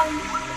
Bye.